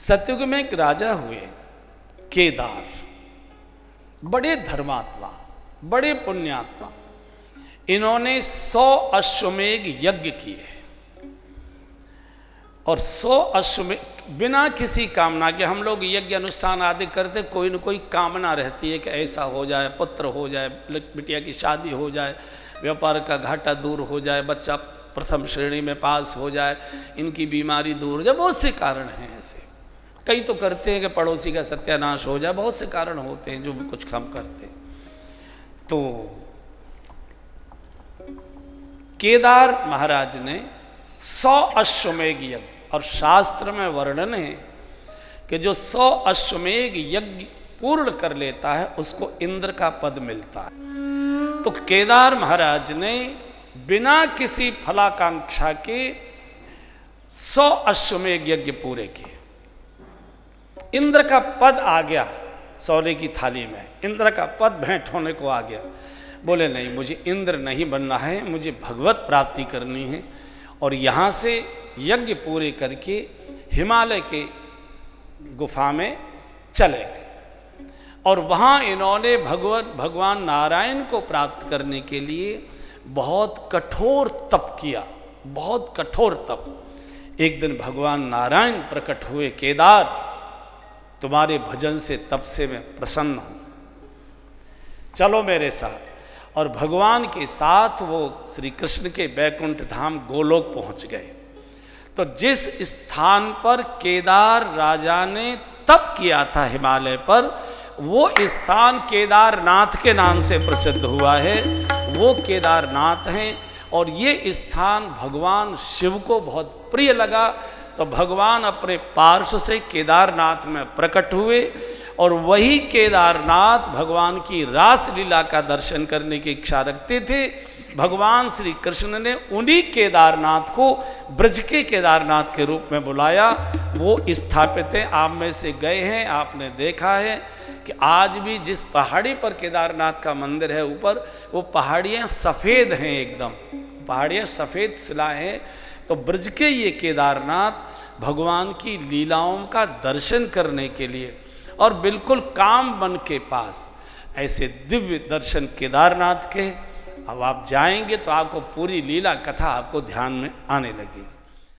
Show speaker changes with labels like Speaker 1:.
Speaker 1: सतयुग में एक राजा हुए, केदार। बड़े धर्मात्मा, बड़े पुण्यात्मा, इन्होंने सौ अश्वमेघ यज्ञ किए। और सौ अश्वमेघ, बिना किसी कामना के हम लोग यज्ञ अनुष्ठान आदि करते, कोई न कोई कामना रहती है कि ऐसा हो जाए, पुत्र हो जाए बिटिया की शादी हो जाए, व्यापार का घाटा दूर हो जाए, बच्चा प्रथम श्रेणी में पास हो जाए, इनकी बीमारी दूर हो जाए, बहुत से कारण हैं ऐसे। कई तो करते हैं कि पड़ोसी का सत्यानाश हो जाए, बहुत से कारण होते हैं जो भी कुछ कम करते हैं। तो केदार महाराज ने सौ अश्वमेघ यज्ञ, और शास्त्र में वर्णन है कि जो सौ अश्वमेघ यज्ञ पूर्ण कर लेता है, उसको इंद्र का पद मिलता है। तो केदार महाराज ने बिना किसी फलाकांक्षा के सौ अश्वमेघ यज्ञ पूरे किए। इंद्र का पद आ गया सोने की थाली में। इंद्र का पद भेंट होने को आ गया। बोले, नहीं, मुझे इंद्र नहीं बनना है, मुझे भगवत प्राप्ति करनी है। और यहाँ से यज्ञ पूरे करके हिमालय के गुफा में चले गए। और वहाँ इन्होंने भगवत, भगवान नारायण को प्राप्त करने के लिए बहुत कठोर तप किया, बहुत कठोर तप। एक दिन भगवान नारायण प्रकट हुए केदार तुम्हारे भजन से तप से मैं प्रसन्न हूँ। चलो मेरे साथ। और भगवान के साथ वो श्री कृष्ण के बैकुंठ धाम गोलोक पहुँच गए। तो जिस स्थान पर केदार राजा ने तप किया था हिमालय पर, वो स्थान केदारनाथ के नाम से प्रसिद्ध हुआ है। वो केदारनाथ हैं और ये स्थान भगवान शिव को बहुत प्रिय लगा। तो भगवान अपने पार्श्व से केदारनाथ में प्रकट हुए और वही केदारनाथ भगवान की रास लीला का दर्शन करने की इच्छा रखते थे। भगवान श्री कृष्ण ने उन्हीं केदारनाथ को ब्रज के केदारनाथ के रूप में बुलाया। वो स्थापित है, आप में से गए हैं, आपने देखा है कि आज भी जिस पहाड़ी पर केदारनाथ का मंदिर है ऊपर, वो पहाड़ियाँ सफ़ेद हैं एकदम। पहाड़ियाँ सफ़ेद सिला हैं। तो ब्रज के ये केदारनाथ भगवान की लीलाओं का दर्शन करने के लिए और बिल्कुल काम बन के पास ऐसे दिव्य दर्शन केदारनाथ के, अब आप जाएँगे तो आपको पूरी लीला कथा आपको ध्यान में आने लगेगी।